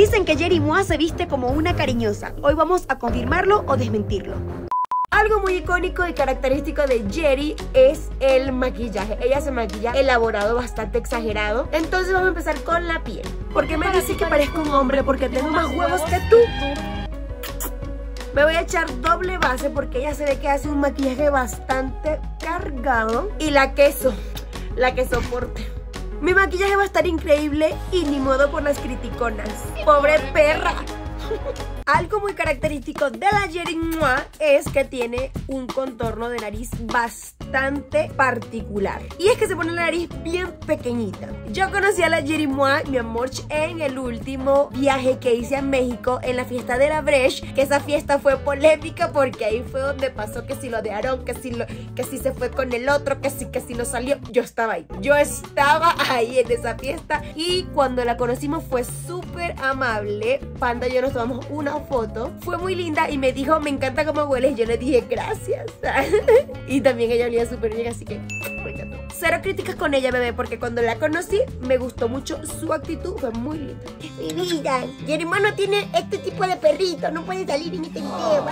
Dicen que Jerry Moa se viste como una cariñosa. Hoy vamos a confirmarlo o desmentirlo. Algo muy icónico y característico de Jerry es el maquillaje. Ella se maquilla elaborado, bastante exagerado. Entonces vamos a empezar con la piel. ¿Por qué me dice que parezco un hombre? Porque tengo más huevos que tú. Me voy a echar doble base porque ella se ve que hace un maquillaje bastante cargado. Y la queso, la que soporte. Mi maquillaje va a estar increíble y ni modo por las criticonas. ¡Pobre perra! Algo muy característico de la Jerry es que tiene un contorno de nariz bastante particular. Y es que se pone la nariz bien pequeñita. Yo conocí a la Jerry Moi, mi amor, en el último viaje que hice a México en la fiesta de la Breche. Que esa fiesta fue polémica porque ahí fue donde pasó que si lo dejaron, que si, lo, que si se fue con el otro, que si, que si lo salió. Yo estaba ahí. Yo estaba ahí en esa fiesta. Y cuando la conocimos fue súper amable. Panda y yo nos tomamos una foto. Fue muy linda y me dijo, me encanta cómo hueles. Yo le dije, gracias. y también ella olía súper bien, así que me encantó. Cero críticas con ella, bebé, porque cuando la conocí me gustó mucho su actitud. Fue muy linda. Mi vida, mi hermano tiene este tipo de perrito. No puede salir en este video.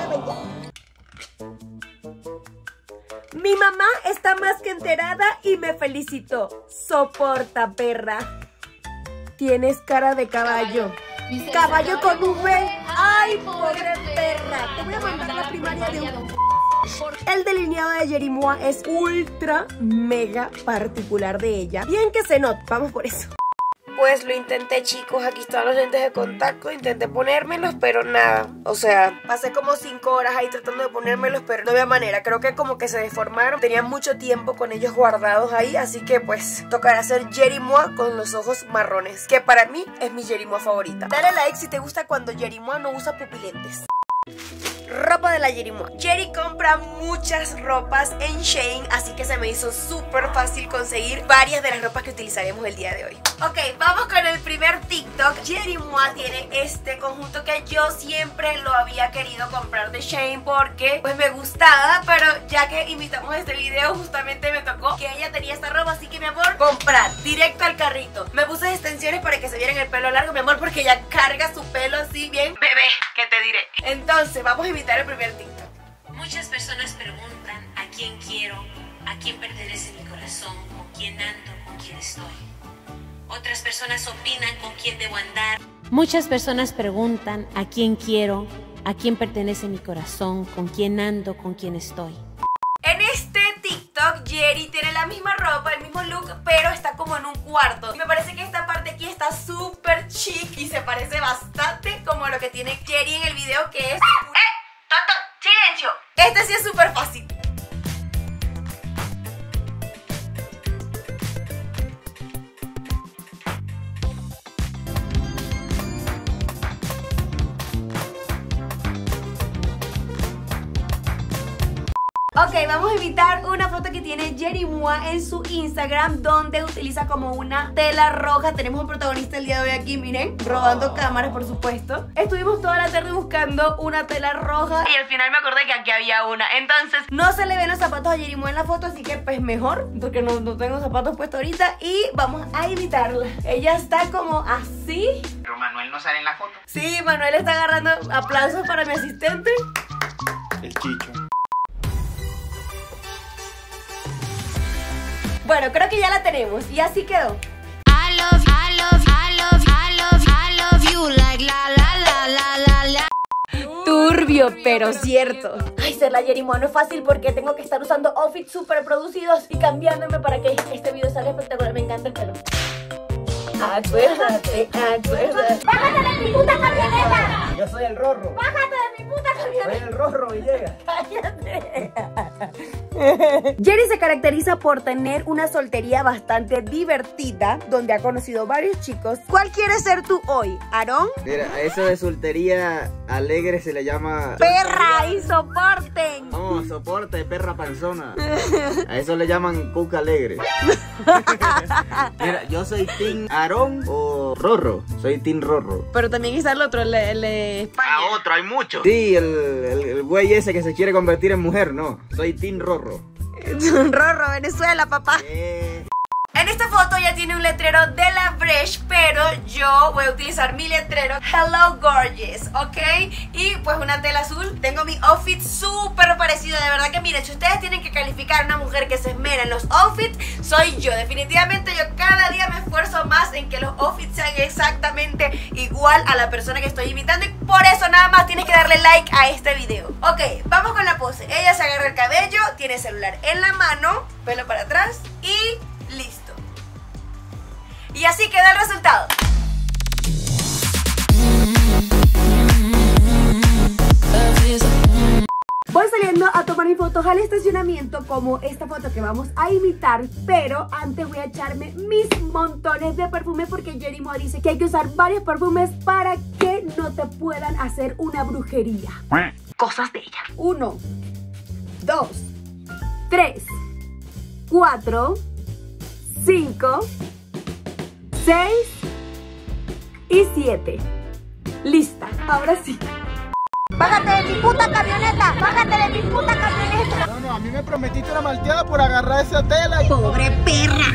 Mi mamá está más que enterada y me felicitó. Soporta, perra. Tienes cara de caballo. Caballo con V. Ay, pobre perra. Te voy a mandar la primaria de un... El delineado de Jerimoa es ultra mega particular de ella. Bien que se nota, vamos por eso. Pues lo intenté chicos, aquí están los lentes de contacto, intenté ponérmelos, pero nada. O sea, pasé como 5 horas ahí tratando de ponérmelos, pero no había manera. Creo que como que se deformaron, tenía mucho tiempo con ellos guardados ahí, así que pues tocará hacer Jerimoa con los ojos marrones, que para mí es mi Jerimoa favorita. Dale like si te gusta cuando Jerimoa no usa pupilentes ropa de la Jerry Jerry compra muchas ropas en Shane, así que se me hizo súper fácil conseguir varias de las ropas que utilizaremos el día de hoy. Ok, vamos con el primer TikTok. Jerry Moa tiene este conjunto que yo siempre lo había querido comprar de Shane porque pues me gustaba, pero ya que invitamos este video justamente me tocó que ella tenía esta ropa, así que mi amor, comprar directo al carrito. Me puse extensiones para que se vieran el pelo largo, mi amor, porque ella carga su pelo así bien bebé, que te diré. Entonces, vamos a el primer TikTok. Muchas personas preguntan a quién quiero, a quién pertenece mi corazón, con quién ando, con quién estoy. Otras personas opinan con quién debo andar. Muchas personas preguntan a quién quiero, a quién pertenece mi corazón, con quién ando, con quién estoy. En este TikTok, Jerry tiene la misma ropa, el mismo look, pero está como en un cuarto. Y me parece que esta parte aquí está súper chic y se parece bastante como lo que tiene Jerry en el video, que es... Es súper fácil. Ok, vamos a invitar una foto que tiene Jerry Mua en su Instagram donde utiliza como una tela roja. Tenemos un protagonista el día de hoy aquí, miren, robando cámaras, por supuesto. Estuvimos toda la tarde buscando una tela roja y al final me acordé que aquí había una. Entonces, no se le ven los zapatos a Jerry Mua en la foto, así que pues mejor, porque no, no tengo zapatos puestos ahorita. Y vamos a invitarla. Ella está como así. Pero Manuel no sale en la foto. Sí, Manuel está agarrando aplausos para mi asistente. El chicho. Bueno, creo que ya la tenemos y así quedó. I love, I love, I love, I love, I love you like la la la la la la. Turbio, pero cierto. Ay, ser la Jerimoa no es fácil porque tengo que estar usando outfits súper producidos y cambiándome para que este video salga espectacular. Me encanta el pelo. Acuérdate, acuérdate. ¡Bájate de mi puta camioneta! Yo soy el Rorro. ¡Bájate de el Rorro Villegas. Cállate. Jerry se caracteriza por tener una soltería bastante divertida, donde ha conocido varios chicos. ¿Cuál quieres ser tú hoy, Aarón? Mira, a eso de soltería alegre se le llama... ¡Perra y soporten! No, soporte, perra panzona. A eso le llaman cuca alegre. Mira, yo soy Team Aarón o Rorro. Soy Team Rorro. Pero también está el otro, el, de- el de A otro, hay muchos. Sí, el, el, güey ese que se quiere convertir en mujer, no. Soy Team Rorro. Rorro, Venezuela, papá. Eh, En esta foto ya tiene un letrero de la Breche, pero yo voy a utilizar mi letrero Hello Gorgeous, ¿ok? Y pues una tela azul. Tengo mi outfit súper parecido, de verdad que miren, si ustedes tienen que calificar a una mujer que se esmera en los outfits, soy yo. Definitivamente yo cada día me esfuerzo más en que los outfits sean exactamente igual a la persona que estoy imitando y por eso nada más tienes que darle like a este video. Ok, vamos con la pose. Ella se agarra el cabello, tiene el celular en la mano, pelo para atrás y. Y así queda el resultado. Voy saliendo a tomar mis fotos al estacionamiento como esta foto que vamos a imitar Pero antes voy a echarme mis montones de perfume porque Jerry Moa dice que hay que usar varios perfumes para que no te puedan hacer una brujería Cosas de ella. Uno, dos, tres, cuatro, cinco, seis y siete. Lista, ahora sí. Bájate de mi puta camioneta. Bájate de mi puta camioneta. No, no, a mí me prometiste una malteada por agarrar esa tela. Pobre perra.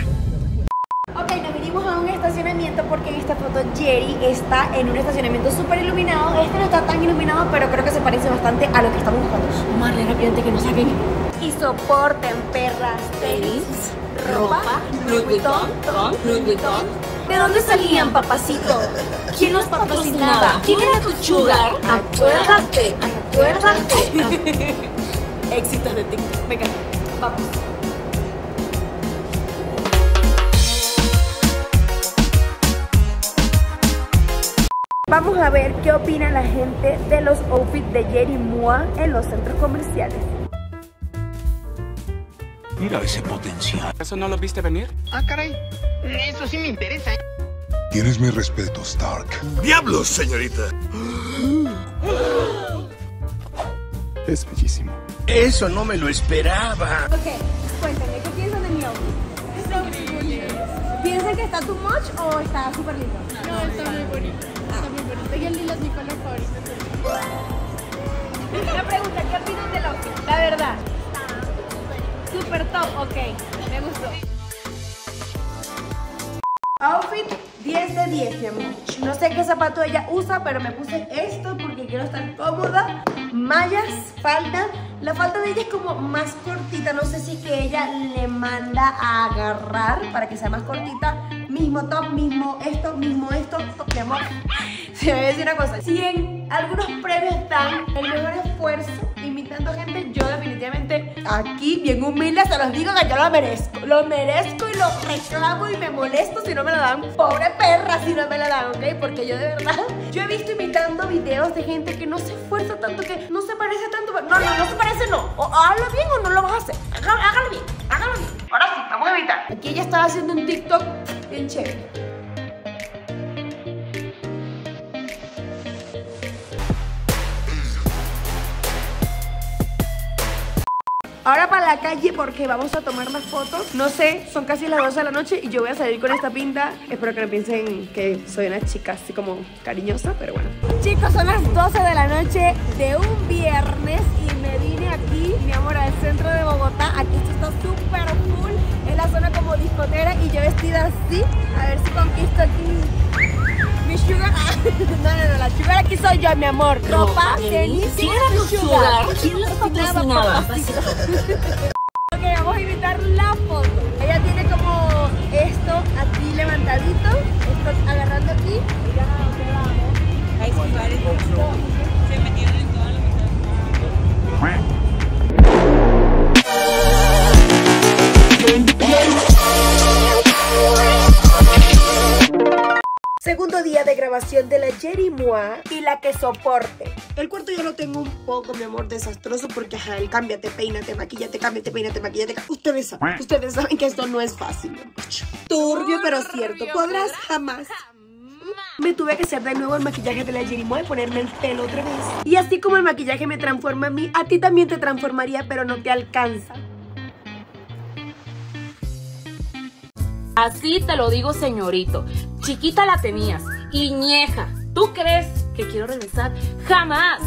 Ok, nos vinimos a un estacionamiento porque en esta foto Jerry está en un estacionamiento súper iluminado. Este no está tan iluminado, pero creo que se parece bastante a lo que estamos buscando. Marlene, rápidamente que nos saquen. Y soporten, perras, tenis, ropa, Louis Vuitton, Louis Vuitton. ¿De dónde salían, papacito? ¿Quién los patrocinaba? ¿Quién era tu sugar? Acuérdate, acuérdate. Éxito de TikTok. Venga, vamos. Vamos a ver qué opina la gente de los outfits de Jerry Moa en los centros comerciales. Mira ese potencial. ¿Eso no lo viste venir? Ah, caray. Eso sí me interesa. Tienes mi respeto, Stark. ¡Diablos, señorita! Es bellísimo. Eso no me lo esperaba. Ok, cuéntame, ¿qué piensan de mi outfit? ¿Piensan que está too much o está súper lindo? No, está muy bonito. Está muy bonito. Y el lila es mi color favorito. Una pregunta, ¿qué opinan del outfit? La verdad. Super top, ok. Me gustó. Outfit 10 de 10, mi amor. No sé qué zapato ella usa, pero me puse esto porque quiero estar cómoda. Mallas, falda. La falda de ella es como más cortita. No sé si que ella le manda a agarrar para que sea más cortita. Mismo top, mismo esto, mismo esto. Mi amor, se me voy a decir una cosa. Si en algunos premios están el mejor esfuerzo imitando gente, yo definitivamente aquí, bien humilde, se los digo que yo lo merezco. Lo merezco y lo reclamo y me molesto si no me lo dan. Pobre perra si no me lo dan, ¿ok? Porque yo de verdad, yo he visto imitando videos de gente que no se esfuerza tanto, que no se parece tanto. No, no, no se parece, no. O bien o no lo vas a hacer. Hágalo bien, hágalo bien. Ahora sí, vamos a imitar. Aquí ella estaba haciendo un TikTok bien chévere. Ahora para la calle porque vamos a tomar más fotos. No sé, son casi las 12 de la noche y yo voy a salir con esta pinta. Espero que no piensen que soy una chica así como cariñosa, pero bueno. Chicos, son las 12 de la noche de un viernes y me vine aquí, mi amor, al centro de Bogotá. Aquí esto está súper full. Es la zona como discotera y yo vestida así. A ver si conquisto aquí mi sugar. No, no, no, la sugar aquí soy yo, mi amor. Ropa, tenis. ¿Quién era tu sugar? ¿Quién patrocinaba? Ok, vamos a imitar la foto. Ella tiene como esto aquí levantadito, esto agarrando aquí. Ya vamos. Ahí se metieron en toda la Segundo día de grabación de la Jerry Moa y la que soporte. El cuarto yo lo tengo un poco, mi amor, desastroso porque ajá, el cámbiate, peínate, maquillate, cámbiate, peínate, maquillate. cá- Ustedes saben, ustedes saben que esto no es fácil. mi amor. Turbio, pero cierto. Podrás jamás. Me tuve que hacer de nuevo el maquillaje de la Jerry Moa y ponerme el pelo otra vez. Y así como el maquillaje me transforma a mí, a ti también te transformaría, pero no te alcanza. Así te lo digo, señorito. Chiquita la tenías y ñeja. ¿Tú crees que quiero regresar? Jamás.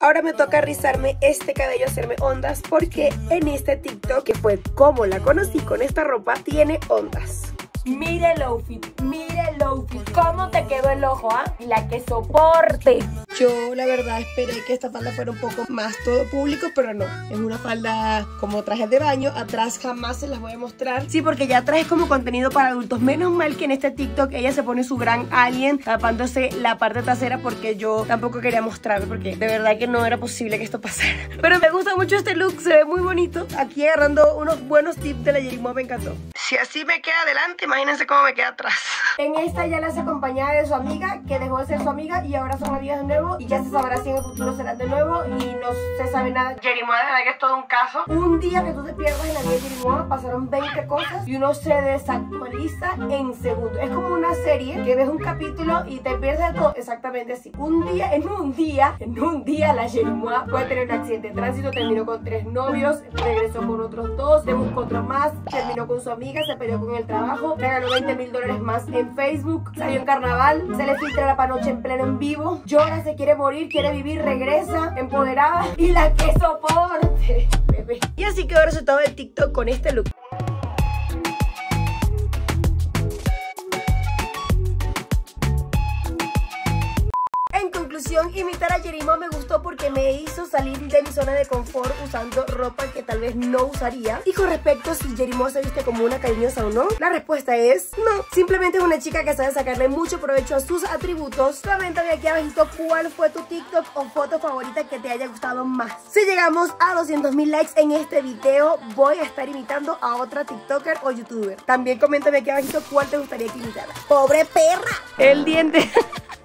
Ahora me toca rizarme este cabello, hacerme ondas, porque en este TikTok, que fue como la conocí con esta ropa, tiene ondas. Mire el outfit, mire el outfit, cómo te quedó el ojo, ¿ah? La que soporte. Yo la verdad esperé que esta falda fuera un poco más todo público, pero no. Es una falda como traje de baño, atrás jamás se las voy a mostrar. Sí, porque ya atrás es como contenido para adultos. Menos mal que en este TikTok ella se pone su gran alien tapándose la parte trasera porque yo tampoco quería mostrar porque de verdad que no era posible que esto pasara. Pero me gusta mucho este look, se ve muy bonito. Aquí agarrando unos buenos tips de la Jerimo, me encantó. Si así me queda adelante, imagínense cómo me queda atrás. En esta ya las acompañada de su amiga, que dejó de ser su amiga y ahora son amigas de nuevo. Y ya se sabrá si en el futuro serán de nuevo y no se sabe nada. Jerimoa, de verdad que es todo un caso. Un día que tú te pierdas en la vida de Jerimoa, pasaron 20 cosas y uno se desactualiza en segundos. Es como una serie que ves un capítulo y te pierdes de todo. Exactamente así. Un día, en un día, en un día la Jerimoa puede tener un accidente de tránsito, terminó con tres novios, regresó con otros dos, le buscó otro más, terminó con su amiga, se peleó con el trabajo, le ganó 20 mil dólares más en Facebook, salió en carnaval, se le filtra la panoche en pleno en vivo, llora, se quiere morir, quiere vivir, regresa, empoderada y la que soporte, bebé. Y así quedó el resultado del TikTok con este look. Porque me hizo salir de mi zona de confort usando ropa que tal vez no usaría. Y con respecto a si Jerimo se viste como una cariñosa o no, la respuesta es no. Simplemente es una chica que sabe sacarle mucho provecho a sus atributos. Coméntame aquí abajito cuál fue tu TikTok o foto favorita que te haya gustado más. Si llegamos a 200 mil likes en este video, voy a estar imitando a otra TikToker o YouTuber. También coméntame aquí abajito cuál te gustaría que imitara. ¡Pobre perra! El diente...